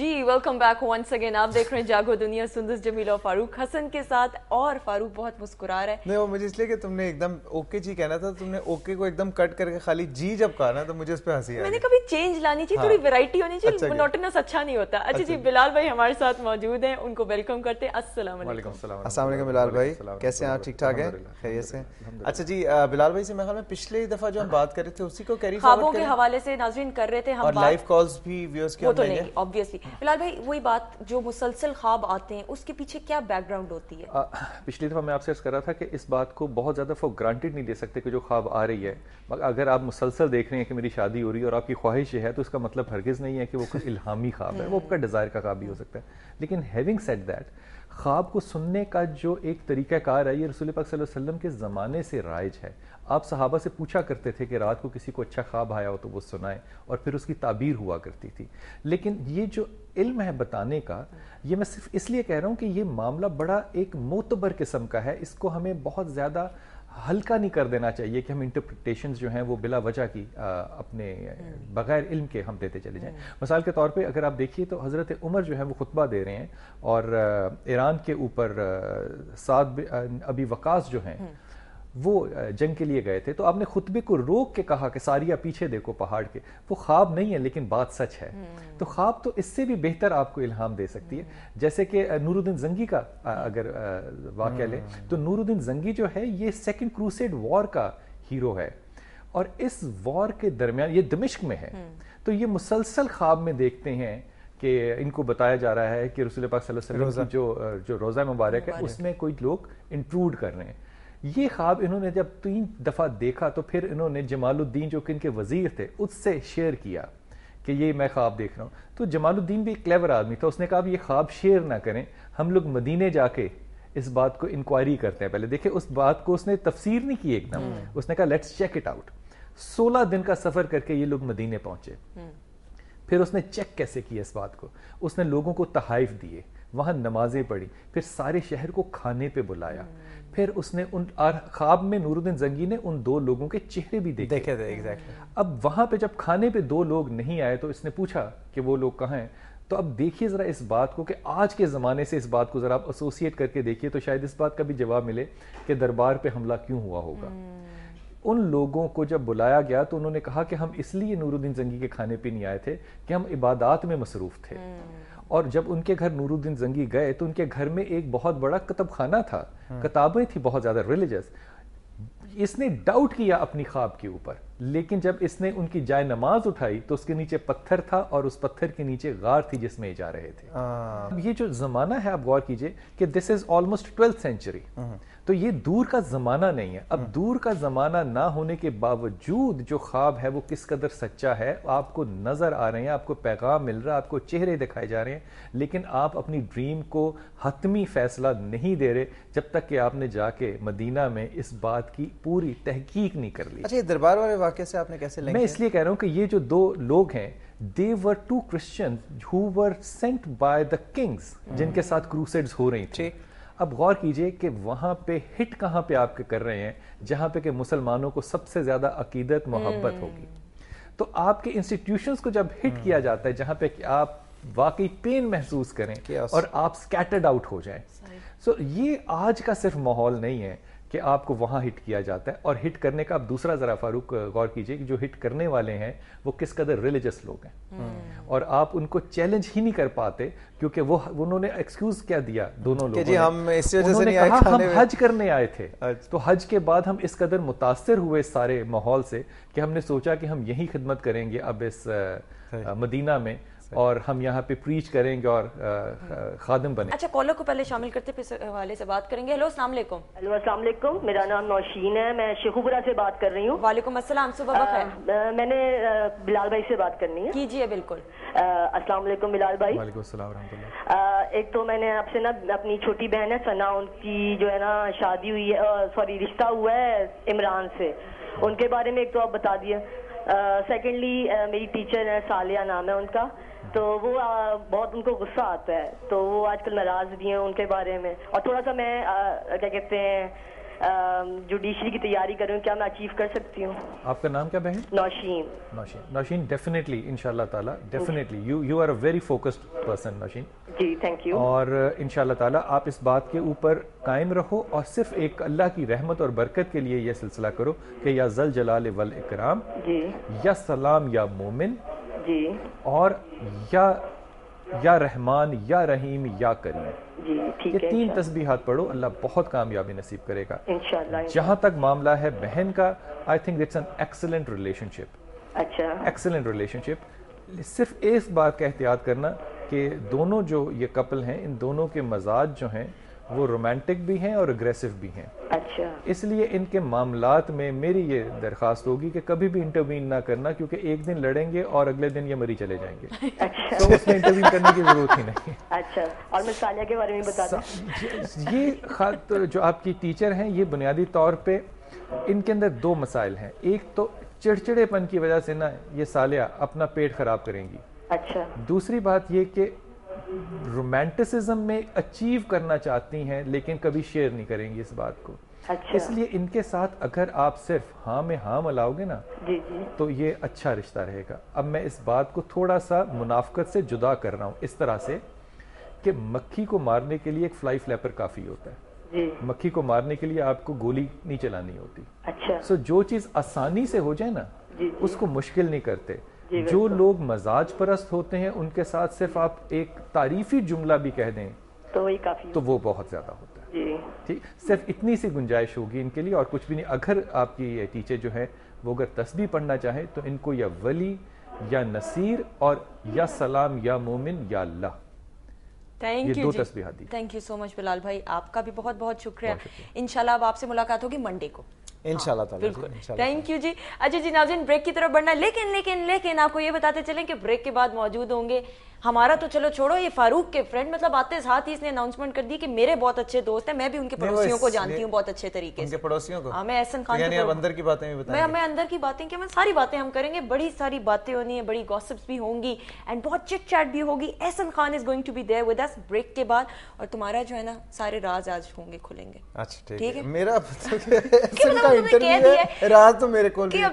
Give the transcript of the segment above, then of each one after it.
जी welcome back once again आप देख रहे हैं जागो दुनिया सुंदर जमील और फारूक हसन के साथ और फारूक बहुत मुस्कुरा रहा है। नहीं वो मुझे इसलिए कि तुमने एकदम ओके जी कहना था तुमने ओके को एकदम कट करके खाली जी जब कहा ना तो मुझे उस पर हँसी मैंने कभी चेंज लानी चाहिए हाँ। थोड़ी वैरायटी होनी चाहिए अच्छा मोनोटोनस अच्छा नहीं होता। अच्छा, जी अच्छा। बिलाल भाई हमारे साथ मौजूद हैं उनको वेलकम करते हैं। अस्सलाम वालेकुम बिलाल भाई। कैसे हैं आप? ठीक ठाक है? खैरियत से। अच्छा जी बिलाल भाई से मैं ख्याल पिछले दफ़ा जो हम बात कर रहे थे उसी को कैरी ख्वाबों के हवाले से नाजरीन कर रहे थे हम लाइव कॉल्स भी व्यूअर्स के ऑब्वियसली बिलाल भाई वही बात जो मुसलसल ख्वाब आते हैं उसके पीछे क्या बैकग्राउंड होती है? आ, पिछली दफ़ा मैं आपसे कर रहा था कि इस बात को बहुत ज़्यादा फॉर ग्रांटेड नहीं दे सकते कि जो ख्वाब आ रही है। अगर आप मुसलसल देख रहे हैं कि मेरी शादी हो रही है और आपकी ख्वाहिश है तो इसका मतलब हरगिज़ नहीं है कि वो इल्हामी ख्वाब है। वो आपका डिज़ायर का ख्वाब भी हो सकता है। लेकिन हैविंग सेट दैट ख्वाब को सुनने का जो एक तरीक़ाकार है ये रसूल पाक वसल्लम के ज़माने से राइज है। आप सहाबा से पूछा करते थे कि रात को किसी को अच्छा ख्वाब आया हो तो वो सुनाए और फिर उसकी ताबीर हुआ करती थी लेकिन ये जो इल्म है बताने का ये मैं सिर्फ़ इसलिए कह रहा हूँ कि ये मामला बड़ा एक मोतबर किस्म का है इसको हमें बहुत ज़्यादा हल्का नहीं कर देना चाहिए कि हम इंटरप्रिटेशन जो हैं वो बिला वजह की आ, अपने। बगैर इल्म के हम देते चले जाएँ। मिसाल के तौर पे अगर आप देखिए तो हज़रत उमर जो है वो खुतबा दे रहे हैं और ईरान के ऊपर साद अभी वकास जो हैं। वो जंग के लिए गए थे तो आपने खुतबे को रोक के कहा कि सारिया पीछे देखो पहाड़ के। वो ख्वाब नहीं है लेकिन बात सच है। हम्म। तो ख्वाब तो इससे भी बेहतर आपको इल्हाम दे सकती है। हम्म। जैसे कि नूरुद्दीन जंगी का अगर वाक्य ले हम्म। तो नूरुद्दीन जंगी जो है ये सेकेंड क्रूसेड वॉर का हीरो है। और इस वॉर के दरमियान ये दमिश्क में है। तो ये मुसलसल ख्वाब में देखते हैं कि इनको बताया जा रहा है कि रसूल पाक सल्लल्लाहु अलैहि वसल्लम जो जो रोज़ा मुबारक है उसमें कोई लोग इंट्रूड कर रहे हैं। ये ख्वाब इन्होंने जब तीन दफ़ा देखा तो फिर इन्होंने जमालुद्दीन जो कि इनके वज़ीर थे उससे शेयर किया कि ये मैं ख्वाब देख रहा हूँ। तो जमालुद्दीन भी एक क्लेवर आदमी था उसने कहा ये ख्वाब शेयर ना करें हम लोग मदीने जाके इस बात को इंक्वायरी करते हैं पहले। देखिए उस बात को उसने तफसीर नहीं की एकदम। हम्म। उसने कहा लेट्स चेक इट आउट सोलह दिन का सफ़र करके ये लोग मदीने पहुँचे। हम्म। फिर उसने चेक कैसे किया इस बात को? उसने लोगों को तहाइफ दिए। वहाँ नमाजें पढ़ी फिर सारे शहर को खाने पे बुलाया हम्म। फिर उसने उन ख्वाब में नूरुद्दीन जंगी ने उन दो लोगों के चेहरे भी देखे देखे थे एग्जैक्टली अब वहाँ पे जब खाने पे दो लोग नहीं आए तो इसने पूछा कि वो लोग कहाँ हैं तो अब देखिए जरा इस बात को कि आज के ज़माने से इस बात को ज़रा आप एसोसिएट करके देखिए तो शायद इस बात का भी जवाब मिले कि दरबार पे हमला क्यों हुआ होगा हम्म। उन लोगों को जब बुलाया गया तो उन्होंने कहा कि हम इसलिए नूरुद्दीन जंगी के खाने पे नहीं आए थे कि हम इबादात में मसरूफ थे हम्म। और जब उनके घर नूरुद्दीन जंगी गए तो उनके घर में एक बहुत बड़ा कतब खाना था। हाँ। किताबें थी बहुत ज़्यादा रिलीजियस इसने डाउट किया अपनी ख्वाब के ऊपर। लेकिन जब इसने उनकी जाय नमाज़ उठाई तो उसके नीचे पत्थर था और उस पत्थर के नीचे गार थी जिसमें ये जा रहे थे। हाँ। अब ये जो जमाना है आप गौर कीजिए कि this is almost twelfth century तो ये दूर का जमाना नहीं है। अब हम्म। दूर का जमाना ना होने के बावजूद जो ख्वाब है वो किस कदर सच्चा है आपको नज़र आ रहे हैं आपको पैगाम मिल रहा है आपको चेहरे दिखाए जा रहे हैं लेकिन आप अपनी ड्रीम को हतमी फैसला नहीं दे रहे जब तक कि आपने जाके मदीना में इस बात की पूरी तहकीक नहीं कर ली। अच्छा दरबार वाले वाक्य से आपने कैसे मैं इसलिए कह रहा हूँ कि ये जो दो लोग हैं they were two Christian who were sent by the kings जिनके साथ क्रूसेड्स हो रही थी। अब गौर कीजिए कि वहाँ पे हिट कहाँ पे आपके कर रहे हैं जहाँ पे कि मुसलमानों को सबसे ज़्यादा अकीदत मोहब्बत हम्म। होगी। तो आपके इंस्टीट्यूशंस को जब हिट किया हम्म। जाता है जहाँ पे कि आप वाकई पेन महसूस करें और आप स्कैटर्ड आउट हो जाएँ। सो so, ये आज का सिर्फ़ माहौल नहीं है कि आपको वहाँ हिट किया जाता है। और हिट करने का आप दूसरा जरा फारूक गौर कीजिए कि जो हिट करने वाले हैं वो किस कदर रिलीजियस लोग हैं। हम्म। और आप उनको चैलेंज ही नहीं कर पाते क्योंकि वो उन्होंने एक्सक्यूज क्या दिया दोनों लोगों जी हम इस वजह से नहीं आए हम हज करने आए थे। तो हज के बाद हम इस कदर मुतासर हुए सारे माहौल से कि हमने सोचा कि हम यही खिदमत करेंगे अब इस मदीना में। और हम यहाँ पे प्रीच करेंगे और खादम बने। अच्छा कॉलर को पहले शामिल करते फिर हवाले से बात करेंगे। हेलो अस्सलाम वालेकुम। हेलो अस्सलाम वालेकुम। मेरा नाम नौशीन है। मैं शेखुपुरा से बात कर रही हूँ। वालेकुम अस्सलाम। सुबह बखैर मैंने बिलाल भाई से बात करनी है। कीजिए बिल्कुल। अस्सलाम वालेकुम बिलाल भाई। वालेकुम एक तो मैंने आपसे ना अपनी छोटी बहन है सना। उनकी जो है ना शादी हुई है सॉरी रिश्ता हुआ है इमरान से। उनके बारे में एक तो आप बता दिए। सेकेंडली मेरी टीचर है सालिया नाम है उनका। तो वो आ, बहुत उनको गुस्सा आता है। तो वो आजकल नाराज़ भी हैं उनके बारे में। और थोड़ा सा मैं आ, क्या कहते हैं जुडिशरी की तैयारी कर क्या मैं अचीव कर सकती हूँ? आपका नाम क्या बहन? नौशीन। नौशीन। नौशीन डेफिनेटली इंशाल्लाह ताला definitely you you are a very focused person Nausheen. Ji thank you और इंशाल्लाह ताला आप इस बात के ऊपर कायम रहो और सिर्फ़ एक अल्लाह की रहमत और बरकत के लिए यह सिलसिला करो कि या जल जलाल वल इकराम या सलाम या मोमिन जी। और या या रहमान या रहीम या करीम। जी ठीक ये है तीन तस्बीहात पढ़ो अल्लाह बहुत कामयाबी नसीब करेगा। इंशाल्लाह जहाँ तक मामला है बहन का I think it's an excellent relationship अच्छा। एक्सलेंट रिलेशनशिप सिर्फ़ इस बात का एहतियात करना कि दोनों जो ये कपल हैं इन दोनों के मजाज जो हैं वो रोमांटिक भी हैं और अग्रेसिव भी हैं। अच्छा। इसलिए इनके मामलात में मेरी ये दरख्वास्त होगी कि कभी भी इंटरवीन ना करना क्योंकि एक दिन लड़ेंगे और अगले दिन ये मरी चले जाएँगे। अच्छा। तो उसमें इंटरवीन करने की ज़रूरत ही नहीं अच्छा और मैं सालिया के बारे में बता ये खात जो आपकी टीचर हैं ये बुनियादी तौर पे इनके अंदर दो मसाइल हैं। एक तो चिड़चिड़ेपन की वजह से ना ये सालिया अपना पेट खराब करेंगी। अच्छा। दूसरी बात ये कि रोमांटिसिज्म में अचीव करना चाहती हैं लेकिन कभी शेयर नहीं करेंगी इस बात को। अच्छा। इसलिए इनके साथ अगर आप सिर्फ़ हाँ में हाँ मिलाओगे ना जी जी। तो ये अच्छा रिश्ता रहेगा। अब मैं इस बात को थोड़ा सा मुनाफ्कत से जुदा कर रहा हूँ इस तरह से कि मक्खी को मारने के लिए एक फ्लाई फ्लैपर काफ़ी होता है। जी। मक्खी को मारने के लिए आपको गोली नहीं चलानी होती। अच्छा। सो जो चीज़ आसानी से हो जाए ना जी, जी। उसको मुश्किल नहीं करते। जी, लोग मजाज परस्त होते हैं उनके साथ सिर्फ़ आप एक तारीफी जुमला भी कह दें तो वही काफ़ी तो वो बहुत ज़्यादा होता है। ठीक? सिर्फ़ इतनी सी गुंजाइश होगी इनके लिए और कुछ भी नहीं। अगर आपकी ये टीचर जो है वो अगर तस्बीह पढ़ना चाहे तो इनको या वली या नसीर और या सलाम या मोमिन या अल्लाह। Thank you too thank you so much Bilal भाई। आपका भी बहुत बहुत शुक्रिया। बहुत शुक्रिया। इंशाल्लाह अब आपसे मुलाकात होगी मंडे को। इंशाल्लाह ताला बिल्कुल। थैंक यू जी। अच्छा जी नाजिन ब्रेक की तरफ़ बढ़ना। है। लेकिन लेकिन लेकिन आपको ये बताते चलें कि ब्रेक के बाद मौजूद होंगे। हमारा तो चलो छोड़ो ये फारूक के फ्रेंड मतलब आते साथ ही इसने अनाउंसमेंट कर दी कि मेरे बहुत अच्छे दोस्त हैं मैं भी उनके पड़ोसियों को जानती हूँ बहुत अच्छे तरीके से। पड़ोसियों को? हाँ मैं एहसन खान तो यानी के अंदर की बातें भी मैं बताएँगे। मैं अंदर की बातें क्या मैं सारी बातें हम करेंगे। बड़ी सारी बातें होनी है बड़ी गॉसिप्स भी होंगी एंड बहुत चिट चैट भी होगी। Ehsan Khan is going to be there with us break के बाद। और तुम्हारा जो है ना सारे राज आज होंगे खुलेंगे। अच्छा ठीक है। है। मेरा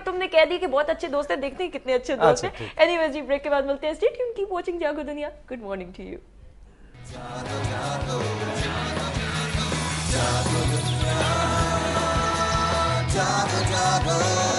तुमने कह दिया कि बहुत अच्छे दोस्त है देखते हैं कितने अच्छे दोस्त है। एनीवेज जी ब्रेक के बाद मिलते हैं। स्टे जागो दुनिया। गुड मॉर्निंग टू यू जागो जागो जागो जागो जागो।